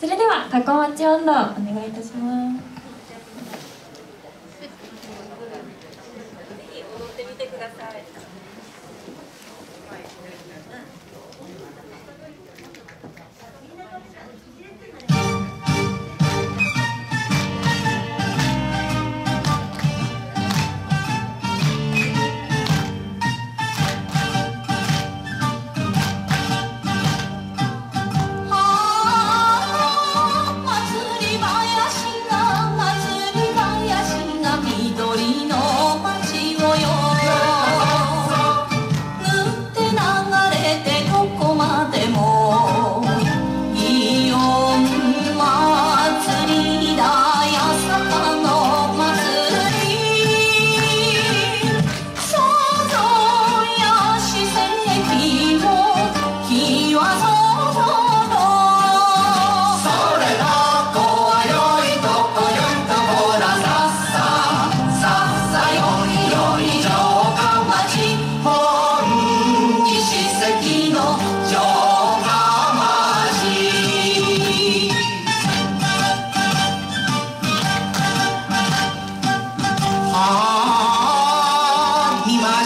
それではタコ町温度お願いいたします。踊ってみてください。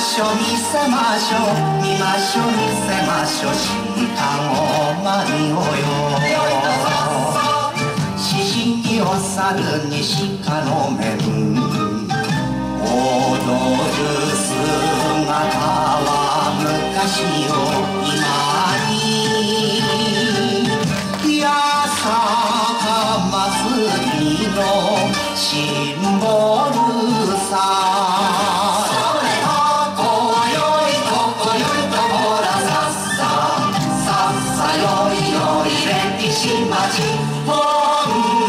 しょ見せましょ見ましょ見せましょう。鹿をマリオよ。獅子を猿に鹿の面踊る姿は昔よ今に。八坂祭りのシン on